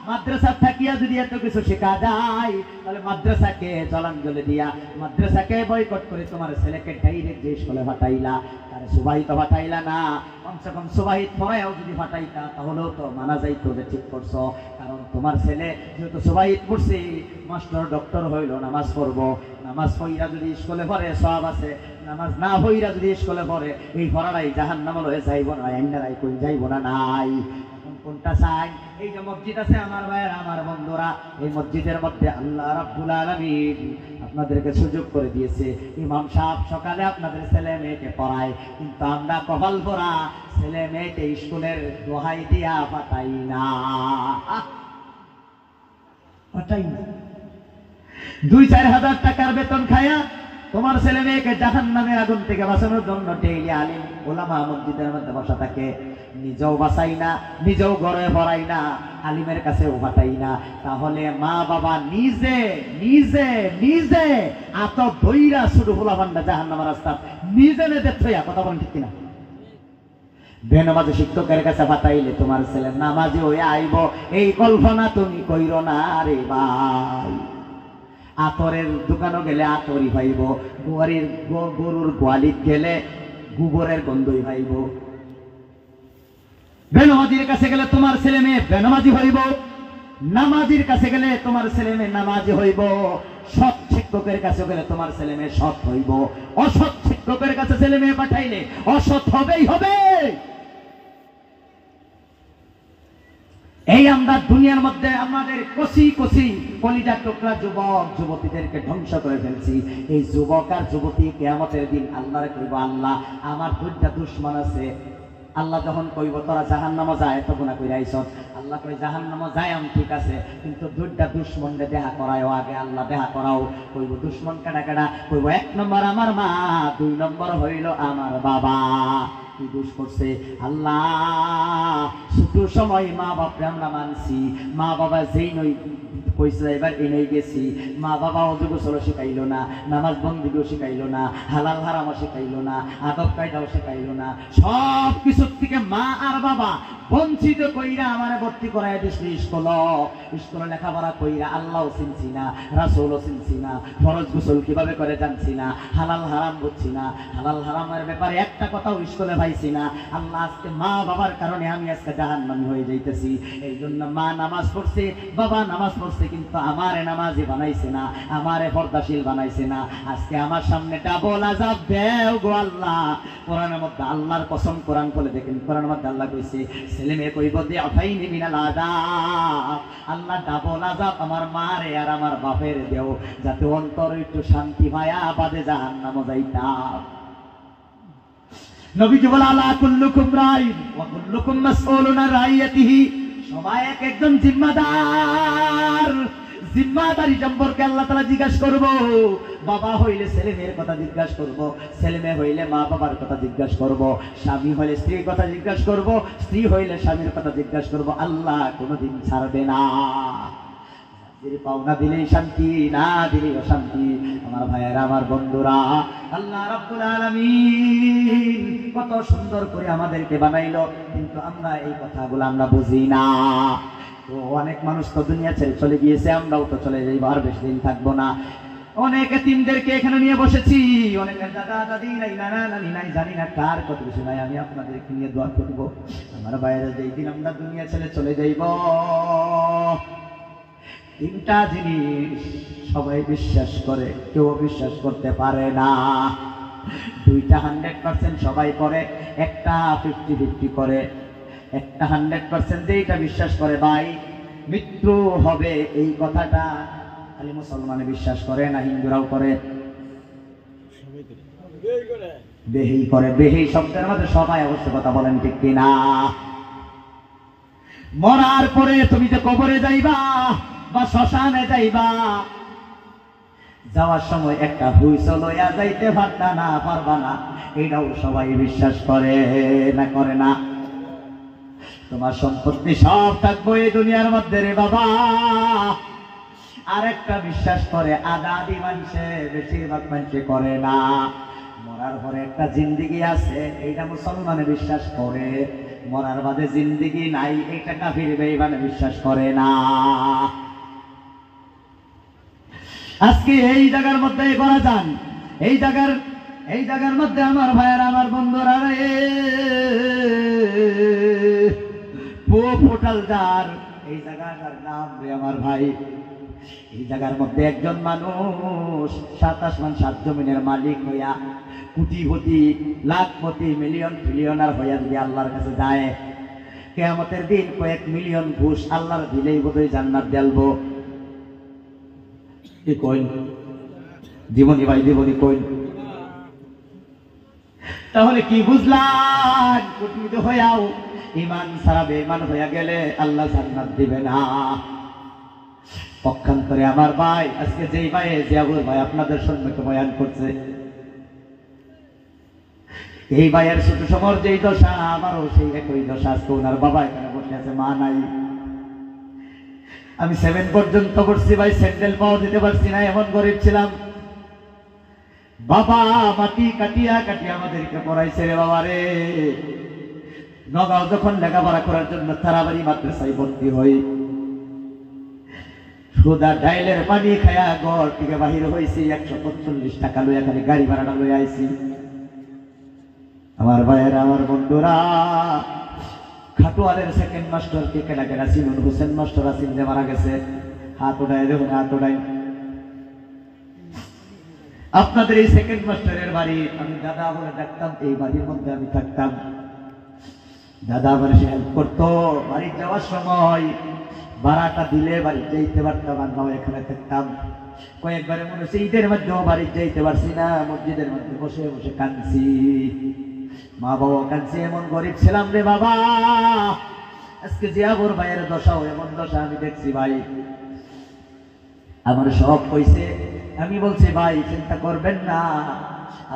মাদ্রাসা থাকিয়া যদি এত কিছু শেখা যায়, তাহলে মাদ্রাসাকে জলাঞ্জলি দিয়া, মাদ্রাসাকে বয়কট করে তোমার ছেলেকে ডাইরেক্ট যে স্কুলে ফাটাইলা তার সুবাহিত ফাটাইলা না। কমসে কম সুবাহিত পড়ায়ও যদি ফাটাইতা তাহলেও তো মানা যাইতো যে ঠিক করছ। কারণ তোমার ছেলে যেহেতু সুবাহিত পড়ছে, মাস্টার ডক্টর হইল, নামাজ পড়ব। নামাজ পড়িয়া যদি স্কুলে পড়ে, সব আছে। নামাজ না হইরা যদি স্কুলে পড়ে, এই পড়াটাই জাহান নামল হয়ে যাইব না আইনারাই কই যাইব না, নাই। কোনটা চাই? এই যে মসজিদ আছে আমার ভাইয়ের, আমার বন্ধুরা, এই মসজিদের মধ্যে আল্লাহ রাব্বুল আলামিন আপনাদেরকে সুযোগ করে দিয়েছে। ইমাম সাহেব সকালে আপনাদের ছেলে মেয়েকে পড়ায়, কিন্তু আমরা কপাল পড়া ছেলে মেয়েকে স্কুলের দোহাই দিয়া পাঠাই না! পাঠাই না। দুই চার হাজার টাকার বেতন খায়া তোমার ছেলে মেয়েকে জাহান নামের আগুন থেকে বাঁচানোর জন্য ডেইলি আলিম ওলামা মসজিদের মধ্যে বসা থাকে। নিজেও বাঁচাই না, নিজেও ঘরে ভরাই না, আলিমের কাছেও পাঠাই না। তাহলে মা বাবা নিজে নিজে নিজে আত দইরা শুরু হলা ভান্ডা জাহান নামার রাস্তা। নিজে নেদের থইয়া কথা বলেন ঠিক কিনা? বেনমাজি শিক্ষকের কাছে পাঠাইলে তোমার ছেলে, নামাজে হয়ে আইব, এই কল্পনা তুমি কইর না রে ভাই। আতরের দোকানও গেলে আতরই পাইব। গোয়ারির গরুর গোয়ালিত গেলে গোবরের গন্ধই পাইব। বেনমাজির কাছে গেলে তোমার ছেলে মেয়ে বেনমাজি হইব। নামাজির কাছে গেলে তোমার ছেলে মেয়ে নামাজি হইব। সৎ শিক্ষকের কাছে গেলে তোমার ছেলে মেয়ে সৎ হইব। অসৎ শিক্ষকের কাছে ছেলে মেয়ে পাঠাইলে অসৎ হবেই হবে এই আমরা দুনিয়ার মধ্যে আমাদের কষি কষি কলিজা টুকরা যুবক, যুবতীদেরকে ধ্বংস করে ফেলছি। এই যুবক আর যুবতী কেয়ামতের দিন আল্লাহরে কইব আল্লাহ। আমার দুইটা দুশ্মন আছে। আল্লাহ যখন কইব, তোরা জাহান নামা যায় এত গুণা কইরা আইস আল্লাহ কই জাহান নামা যায় আমি ঠিক আছে। কিন্তু দুইটা দুশ্মনকে দেখা করায়ও আগে, আল্লাহ দেহা করাও। কইব, দুশ্মন কেডা কেডা? কইব, এক নম্বর আমার মা, দুই নম্বর হইল আমার বাবা। দোষ করছে। আল্লাহ ছোট সময় মা বাপরে আমরা মানছি। মা বাবা যেই নই কইছে এবার এনেই গেছি। মা বাবা গোসলও শিখাইলো না, নামাজ বন্দিকেও শিখাইলো না, হালাল শিখাইলো না, আদব কায়দাও শিখাইলো না। সব থেকে মা আর বাবা বঞ্চিত কইরা আমারে ভর্তি করাই স্কুল। স্কুলে লেখাপড়া কইরা চিনছি না চিনছি না, ফরজ গোসল কীভাবে করে জানছি না, হালাল হারাম বুঝছি না, হালাল হারামের ব্যাপারে একটা কথাও স্কুলে পাইছি না। আল্লাহ আজকে মা বাবার কারণে আমি আজকে জাহান্নামী হয়ে যাইতেছি। এই জন্য মা নামাজ পড়ছে, বাবা নামাজ পড়ছে কিন্তু আমারে নামাজি বানাইছে না, আমারে পর্দাশীল বানাইছে না। আজকে আমার সামনে ডাবল আজাব দেও গো আল্লাহ। কোরআনের মধ্যে আল্লাহর কসম কোরআন বলে দেখেন, কোরআনের মধ্যে আল্লাহ কইছে, ছেলে মেয়ে কইব, দে অফাইনি মিনাল আজাব আল্লাহ ডাবল আজাব আমার মারে আর আমার বাপের দেও, যাতে অন্তর একটু শান্তি পায়া বাদে জাহান্নাম যাইতাম। নবীজি বলে, আলা কুল্লুকুম রাইন, ওয়া কুল্লুকুম মাসউলুন রাইয়াতিহি। সবাই এক একজন জিম্মাদার। জিম্মাদারি সম্পর্কে আল্লাহ তালা জিজ্ঞাসা করব। বাবা হইলে ছেলে মেয়ের কথা জিজ্ঞাসা করব ছেলে মেয়ে হইলে মা বাবার কথা জিজ্ঞাসা করব, স্বামী হইলে স্ত্রীর কথা জিজ্ঞাসা করব, স্ত্রী হইলে স্বামীর কথা জিজ্ঞাসা করব, আল্লাহ কোনোদিন ছাড়বে না। পাওনা দিলেই শান্তি, না দিলেই অশান্তি। আমার ভাইয়েরা, আমার বন্ধুরা আল্লাহ রাব্বুল আলামিন কত সুন্দর করে আমাদেরকে বানাইলো। কিন্তু আমরা এই কথাগুলো আমরা বুঝি না। তো অনেক মানুষ তো দুনিয়া ছেড়ে চলে গিয়েছে, আমরাও তো চলে যাইব, আর বেশি দিন থাকব না। অনেক এতিমদেরকে এখানে নিয়ে বসেছি। অনেকের দাদা, দাদি, নাই, নানা, নানি, নাই, জানি না কার কত কিছু নাই আমি আপনাদেরকে নিয়ে দোয়া করব। আমার বাইরে যেই দিন আমরা দুনিয়া ছেড়ে চলে যাইব তিনটা জিনিস সবাই বিশ্বাস করে, কেউ বিশ্বাস করতে পারে না। দুইটা হান্ড্রেড পার্সেন্ট সবাই করে, একটা ফিফটি ফিফটি করে। একটা হান্ড্রেড পার্সেন্ট যেইটা বিশ্বাস করে, ভাই, মৃত্যু হবে। এই কথাটা খালি মুসলমানে বিশ্বাস করে না হিন্দুরাও করে। বেহি করে বেহি শব্দের মধ্যে সবাই অবশ্য কথা বলেন ঠিক কিনা? মরার পরে তুমি যে কবরে যাইবা বা শ্মশানে যাইবা। যাওয়ার সময় একটা হুইসল লইয়া যাইতে পারতা না, পারবা না। এটাও সবাই বিশ্বাস করে না করে না। তোমার সম্পত্তি সব থাকব এই দুনিয়ার মধ্যে রে বাবা। আর একটা বিশ্বাস করে আদা আদি মানুষে বেশিরভাগ মানুষে করে না। মরার পরে একটা জিন্দিগি আছে, এইটা মুসলমানে বিশ্বাস করে। মরার বাদে জিন্দিগি নাই এইটা কাফির বেইমানে বিশ্বাস করে না। আজকে এই জায়গার মধ্যে করা যান। এই জায়গার এই জায়গার মধ্যে আমার ভাইয়ের, আমার বন্ধুরা রে। পোটাল যার এই জায়গাটার নাম রে আমার ভাই। এই জায়গার মধ্যে একজন মানুষ, সাত আসমান, সাত জমিনের মালিক হইয়া কোটিপতি, লাখপতি, মিলিয়ন ট্রিলিয়নার হইয়া যদি আল্লাহর কাছে যায়, কেয়ামতের দিন কয়েক মিলিয়ন ঘুষ আল্লাহর দিলেই বোধহয় জান্নাত দেলবো কি কইন জীবনী ভাই জীবনী কইন তাহলে কি বুঝলাম? কুটমিত হইয়াও ইমান সারা বেমান হইয়া গেলে আল্লাহ জান্নাত দিবে না। পক্ষান্তরে আমার ভাই, আজকে যেই ভাই জিয়াবুল ভাই আপনাদের সম্মুখে বয়ান করছে। এই ভাইয়ের ছোট সমর যেই দশা, আমারও সেই একই দশা। আজকে ওনার বাবা এখানে বসে আছে, মা নাই। আমি সেভেন পর্যন্ত পড়ছি ভাই স্যান্ডেল পাও দিতে পারছি না, এমন গরিব ছিলাম। বাবা মাটি কাটিয়া কাটিয়া আমাদেরকে পড়াইছে রে বাবা রে। নগাঁও যখন লেখাপড়া করার জন্য তারাবাড়ি মাদ্রাসায় ভর্তি হই। সুদা ডাইলের পানি খায়া ঘর থেকে বাহির হয়েছি একশো পঁচল্লিশ টাকা লইয়া খালি গাড়ি ভাড়াটা লইয়া আইছি। আমার ভাইয়েরা, আমার বন্ধুরা খাটোয়ালের সেকেন্ড মাস্টার কে কেনা কেনা সিনুন হোসেন মাস্টার আছেন যে মারা গেছে। হাত ওঠায় দেখুন হাত ওঠায় আপনাদের এই সেকেন্ড মাস্টারের বাড়ি, আমি দাদা বলে ডাকতাম, এই বাড়ির মধ্যে আমি থাকতাম। দাদা আমার সে হেল্প করতো। বাড়ি যাওয়ার সময় ভাড়াটা দিলে বাড়ি যাইতে পারতাম আর নাও এখানে থাকতাম। কয়েকবারে মনে হচ্ছে, ঈদের মধ্যেও বাড়ি যাইতে পারছি না, মসজিদের মধ্যে বসে বসে কাঁদছি। মা বাবা কাঁদছি এমন গরিব ছিলাম রে বাবা? আজকে জিয়াবুর ভাইয়ের দশাও এমন দশা আমি দেখছি ভাই। আমার সব কইছে, আমি বলছি, ভাই, চিন্তা করবেন না।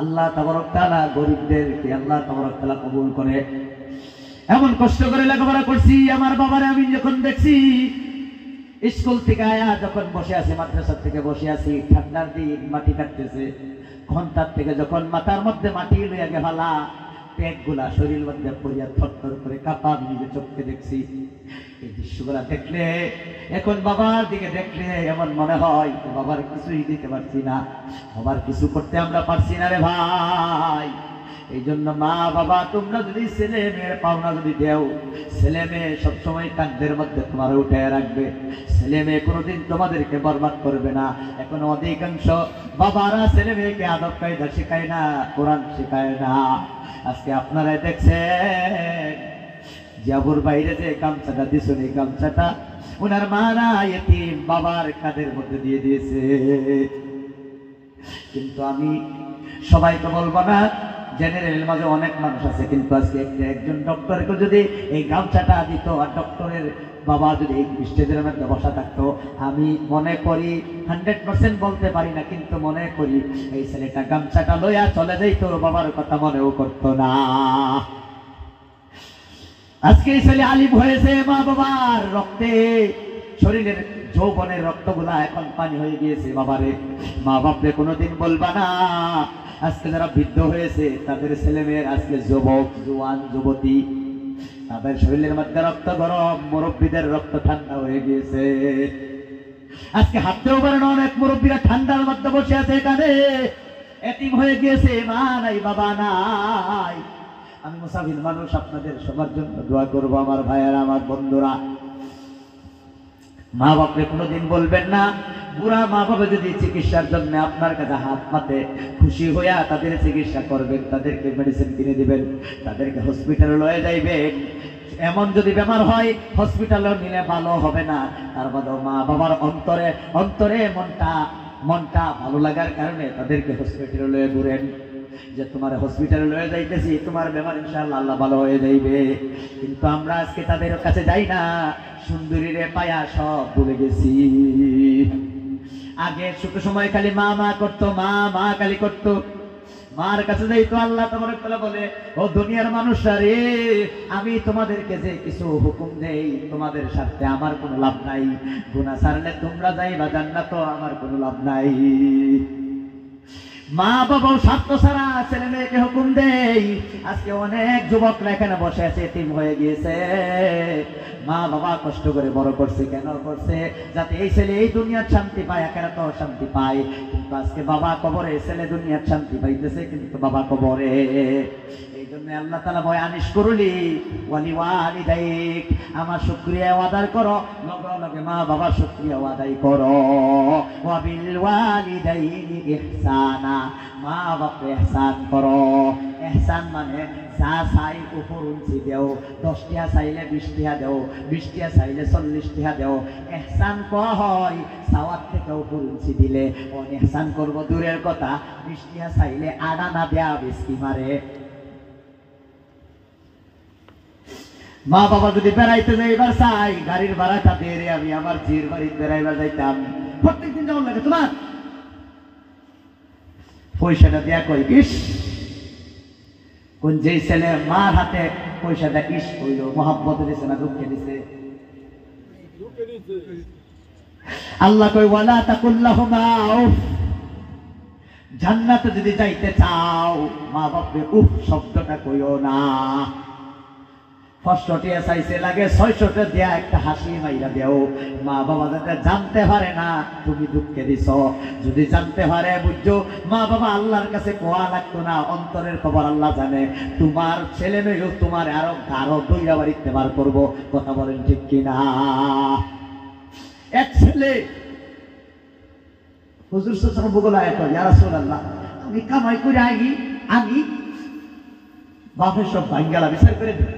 আল্লাহ তাবরক তাআলা গরিবদেরকে আল্লাহ তাবরক তাআলা কবুল করে। এমন কষ্ট করে লেখাপড়া করছি, আমার বাবারে আমি যখন দেখছি, স্কুল থেকে আয়া যখন বসে আছি মাদ্রাসা থেকে বসে আছি, ঠান্ডার দিন মাটি কাটতেছে। ঘণ্টার থেকে যখন মাথার মধ্যে মাটি লইয়া গেফালা পেটগুলা শরীর মধ্যে পড়িয়া থরথর করে কাপা নিজে চোখকে দেখছি। এই দৃশ্যগুলা দেখলে, এখন বাবার দিকে দেখলে এমন মনে হয় বাবার কিছুই দিতে পারছি না। বাবার কিছু করতে আমরা পারছি না রে ভাই। এই জন্য মা, বাবা, তোমরা যদি ছেলে মেয়ের পাওনা যদি দেও, ছেলে মেয়ে সবসময় কান্দের মধ্যে তোমার উঠে রাখবে। ছেলে মেয়ে কোনোদিন তোমাদেরকে বরবাদ করবে না। এখন অধিকাংশ বাবারা ছেলে মেয়েকে আদব কায়দা শেখায় না, কোরআন শেখায় না। আজকে আপনারাই দেখছেন। জাবুর বাইরে যে গামছাটা দিছেন এই গামছাটা ওনার মারা এতিম বাবার কাদের মধ্যে দিয়ে দিয়েছে। কিন্তু আমি সবাইকে বলব না জেনারেল মাঝে অনেক মানুষ আছে, কিন্তু আজকে একজন ডক্টরকে যদি এই গামছাটা দিত আর ডক্টরের বাবা যদি এই স্টেজের মধ্যে বসা থাকতো, আমি মনে করি হান্ড্রেড পার্সেন্ট বলতে পারি না, কিন্তু মনে করি এই ছেলেটা গামছাটা লইয়া চলে যাই তোর বাবার কথা মনেও করতো না। আজকে এই ছেলে আলিম হয়েছে, মা বাবার রক্তে, শরীরের যৌবনের রক্তগুলা এখন পানি হয়ে গিয়েছে বাবারে। মা বাপরে কোনোদিন বলবা না, আজকে যারা বৃদ্ধ হয়েছে, তাদের ছেলে মেয়ের আজকে যুবক, জোয়ান, যুবতী তাদের শরীরের মধ্যে রক্ত গরম, মুরব্বীদের রক্ত ঠান্ডা হয়ে গিয়েছে। আজকে হাঁটতেও পারে না অনেক মুরব্বীরা ঠান্ডার মধ্যে বসে আছে এখানে। এতিম হয়ে গিয়েছে, মা নাই, বাবা নাই। আমি মুসাফির মানুষ, আপনাদের সবার জন্য দোয়া করব, আমার ভাইয়েরা, আমার বন্ধুরা। মা বাপরে কোনোদিন বলবেন না বুড়া মা বাবা যদি চিকিৎসার জন্য আপনার কাছে হাত পাতে খুশি হইয়া তাদের চিকিৎসা করবেন, তাদেরকে মেডিসিন কিনে দিবেন, তাদেরকে হসপিটালে লয়ে যাইবেন। এমন যদি বেমার হয় হসপিটালে নিলে ভালো হবে না। তার বাদেও মা বাবার অন্তরে অন্তরে মনটা মনটা ভালো লাগার কারণে তাদেরকে হসপিটালে লয়ে ঘুরেন। যে তোমার হসপিটালে লয়ে যাইতেছি, তোমার বেমার ইনশাআল্লাহ আল্লাহ ভালো হয়ে যাইবে। কিন্তু আমরা আজকে তাদের কাছে যাই না সুন্দরী রে পায়া সব ভুলে গেছি। আগে সুখ সময় খালি মা মা করতো, মা মা খালি করতো। মার কাছে যাইতো আল্লাহ তোমার বলে, ও দুনিয়ার মানুষ রে আমি তোমাদেরকে যে কিছু হুকুম দেই, তোমাদের সাথে আমার কোনো লাভ নাই। গুণা সারলে তোমরা যাই বা জান্নাত, আমার কোনো লাভ নাই। মা বাবাও স্বার্থ ছাড়া ছেলে মেয়েকে হুকুম দেই। আজকে অনেক যুবকরা এখানে বসে আছে এটিম হয়ে গিয়েছে। মা বাবা কষ্ট করে বড় করছে, কেন করছে? যাতে এই ছেলে এই দুনিয়ার শান্তি পায় একেরা তো শান্তি পায়। কিন্তু আজকে বাবা কবরে ছেলে দুনিয়ার শান্তি পাইতেছে, কিন্তু বাবা কবরে। এই জন্য আল্লাহ তালা ভয় আনিস করলি, ওয়ালি ওয়ালিদাইক, আমার শুক্রিয়া আদায় করো লগে লগে মা বাবার শুক্রিয়া আদায় করো। ওয়াবিল ওয়ালিদাইনি ইহসানা, মা বাপরে এহসান করো। এহসান মানে যা চাই উপর উঞ্চি দেও দশটিয়া চাইলে বিশটিয়া দেও, বিশটিয়া চাইলে চল্লিশটিয়া দেও। এহসান কোয়া হয় চাওয়ার থেকে উপর উঞ্চি দিলে। ও এহসান করব দূরের কথা বৃষ্টিয়া চাইলে আডানা দেয়া বিস্কি মারে মা বাবা যদি বেড়াইতে যাইবার চাই, গাড়ির ভাড়াটা দিয়ে রে, আমি আমার জির বাড়ি বেড়াইবার যাইতাম। প্রত্যেকদিন যেমন লাগে তোমার। পয়সাটা দেয়া কই, ইস! কোন যে ছেলে মার হাতে পয়সাটা ইস হইল, মহাব্বত দিছে না, দুঃখে দিছে। আল্লাহ কই ওয়ালা তাকুল্লাহুমা, উফ, জান্নাতে যদি যাইতে চাও মা বাপরে উফ শব্দটা কইও না। কষ্টটি চাইছে লাগে ছয়শটা দেয়া একটা হাসি মাইরা দেও। মা বাবা যাতে জানতে পারে না, তুমি দুঃখে দিছ। যদি জানতে পারে, বুঝছ, মা বাবা আল্লাহর কাছে কোয়া লাগতো না, অন্তরের খবর আল্লাহ জানে। তোমার ছেলে মেয়েও তোমার আরও আরও দইরা বাড়িতে বার করব, কথা বলেন ঠিক কিনা? এক ছেলে, হুজুর সাল্লাল্লাহু বগলা এত ইয়া রাসূলুল্লাহ, আমি কামাই করে আগি আমি বাপের সব ভাঙ্গালা বিচার করে দিই।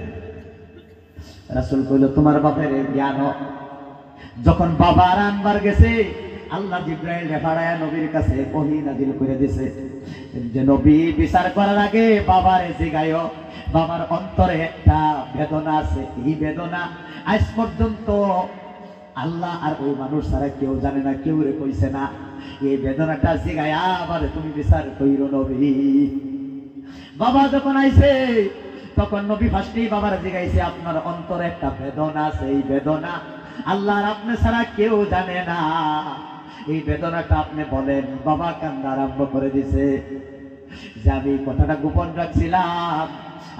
রাসুল কইল, তোমার বাপের জ্ঞান। যখন বাবা আনবার গেছে, আল্লাহ জিব্রাইল রেফাড়ায় নবীর কাছে ওহি নাজিল করে দিছে। যে নবী বিচার করার আগে বাবার জিগায় বাবার অন্তরে একটা বেদনা আছে, এই বেদনা আজ পর্যন্ত আল্লাহ আর ওই মানুষ ছাড়া কেউ জানে না, কেউ রে কইছে না। এই বেদনাটা জিগায়, আবার তুমি বিচার কইরো নবী। বাবা যখন আইছে তখন নবী ফার্স্টেই বাবার জিগাইছে, আপনার অন্তরে একটা বেদনা আছে, এই বেদনা আল্লাহর আপনি ছাড়া কেউ জানে না। এই বেদনাটা আপনি বলেন, বাবা কান্দা আরম্ভ করে দিছে। যে আমি কথাটা গোপন রাখছিলাম।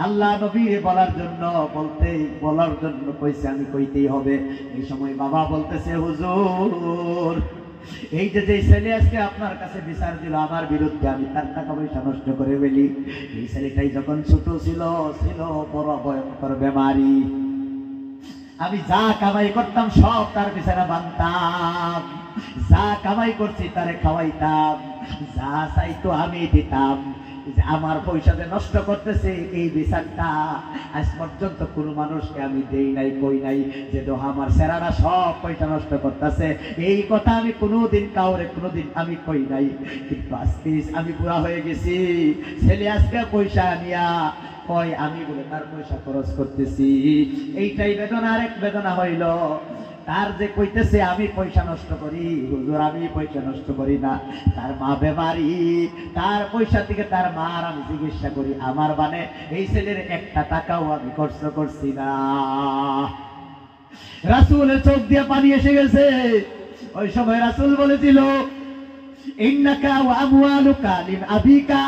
আল্লাহ নবীর বলার জন্য বলতেই, বলার জন্য কইছে, আমি কইতেই হবে। এই সময় বাবা বলতেছে, হুজুর এই যে যে ছেলে আজকে আপনার কাছে বিচার দিল, আমার বিরুদ্ধে আমি তার টাকা পয়সা নষ্ট করে ফেলি। এই ছেলেটাই যখন ছোট ছিল ছিল বড় ভয়ঙ্কর বেমারি। আমি যা কামাই করতাম, সব তার বিছানা বানতাম। যা কামাই করছি, তারে খাওয়াইতাম। যা চাইতো আমি দিতাম। আমার পয়সা যে নষ্ট করতেছে, এই বিচারটা আজ পর্যন্ত কোনো মানুষকে আমি দেই নাই, কই নাই যে দোহা আমার সেরারা সব পয়সা নষ্ট করতেছে। এই কথা আমি কোনোদিন কাউরে কোনোদিন আমি কই নাই। কিন্তু আজকে আমি বুড়া হয়ে গেছি, ছেলে আজকে পয়সা আনিয়া কয়, আমি বলে তার পয়সা খরচ করতেছি। এইটাই বেদনা আরেক বেদনা হইল। তার যে কইতেছে, আমি পয়সা নষ্ট করি। হুজুর, আমি পয়সা নষ্ট করি না। তার মা বেমারি। তার পয়সা থেকে তার মার আমি চিকিৎসা করি, আমার মানে এই ছেলের একটা টাকাও আমি খরচ করছি না। রাসুলের চোখ দিয়ে পানি এসে গেছে। ওই সময় রাসুল বলেছিল আবিকা।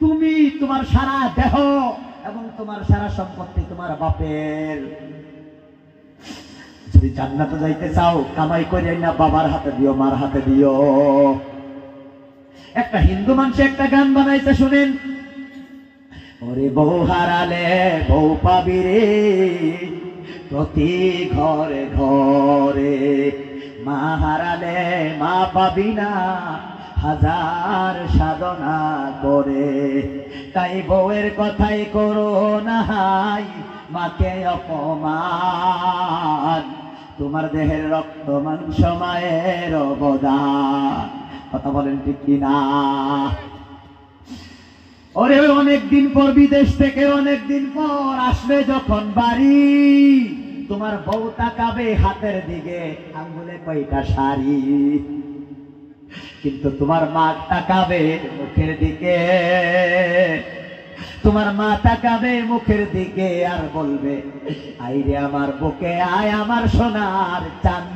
তুমি তোমার সারা দেহ এবং তোমার সারা সম্পত্তি তোমার বাপের। যদি জান্নাতে যাইতে চাও, কামাই করে না বাবার হাতে দিও, মার হাতে দিও। একটা হিন্দু মানুষ একটা গান বানাইছে, শুনেন। ওরে বউ হারালে বউ পাবি রে, প্রতি ঘরে ঘরে। মা হারালে মা পাবি না, হাজার সাধনা করে। তাই বউয়ের কথাই করো না হাই মাকে অপমান। তোমার দেহের রক্ত মাংস মায়ের অবদান। কথা বলেন ঠিক কিনা? ওরে, অনেক দিন পর বিদেশ থেকে, অনেক দিন পর আসবে যখন বাড়ি। তোমার বউ তাকাবে হাতের দিকে, আঙ্গুলে কয়টা শাড়ি? কিন্তু তোমার মা তাকাবে মুখের দিকে। তোমার মা তাকাবে মুখের দিকে আর বলবে, আইরে আমার বুকে, আয় আমার সোনার চান।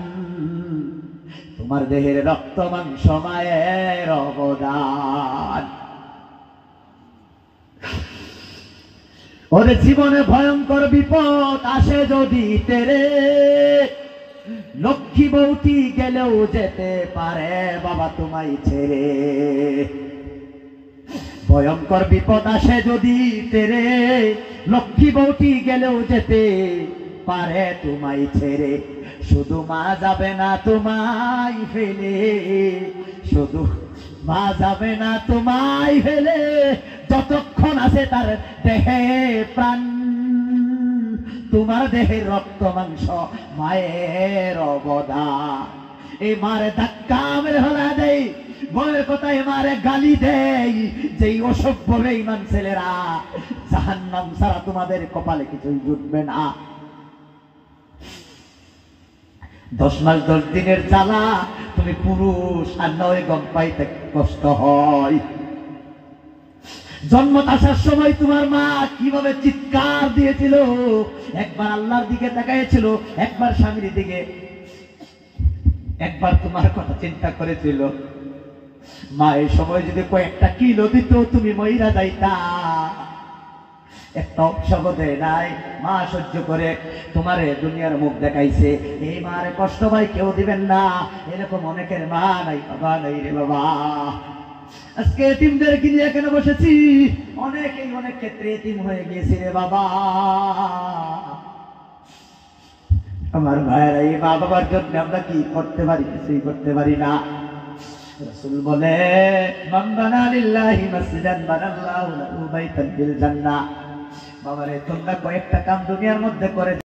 তোমার দেহের রক্ত মাংস মায়ের অবদান। ওরে জীবনে ভয়ঙ্কর বিপদ আসে যদি তেরে, লক্ষ্মী বৌটি গেলেও যেতে পারে বাবা তোমায় ছেড়ে। ভয়ঙ্কর বিপদ আসে যদি তেরে, লক্ষ্মী বউটি গেলেও যেতে পারে তোমায় ছেড়ে। শুধু মা যাবে না তোমায় ফেলে, শুধু মা যাবে না তোমায় ফেলে। যতক্ষণ আছে তার দেহে প্রাণ, তোমার দেহের রক্ত, মাংস, মায়ের অবদান। এই মারে ধাক্কা মেরে হলা দেই। বউয়ের কথায় মারে গালি দেই? যেই অসভ্য বেঈমান ছেলেরা, জাহান্নাম ছাড়া তোমাদের কপালে কিছুই জুটবে না। দশ মাস, দশ দিনের জ্বালা, তুমি পুরুষ আর নয় গম পাইতে কষ্ট হয়। জন্ম আসার সময় তোমার মা কীভাবে চিৎকার দিয়েছিল? একবার আল্লাহর দিকে তাকাইছিল একবার স্বামীর দিকে। একবার তোমার কথা চিন্তা করেছিল। মা এই সময় যদি কয়েকটা কিলো দিত, তুমি মহিলা যাইতা। একটা দেয় নাই, মা সহ্য করে তোমারে দুনিয়ার মুখ দেখাইছে। এই কষ্ট ভাই কেউ দিবেন না, এরকম অনেকের মা নাই, বাবা নাই রে বাবা। আজকে বসেছি? অনেকেই অনেক ক্ষেত্রে এতিম হয়ে গিয়েছে রে বাবা। আমার ভাইয়েরা এই মা বাবার জন্য আমরা কি করতে পারি, কিছুই করতে পারি না। রসুল বলে, মান বানা লিল্লাহি মাসজিদান বানাল্লাহু লাহু বাইতান ফিল জান্নাহ। বাবারে, তোমরা কয়েকটা কাম দুনিয়ার মধ্যে করে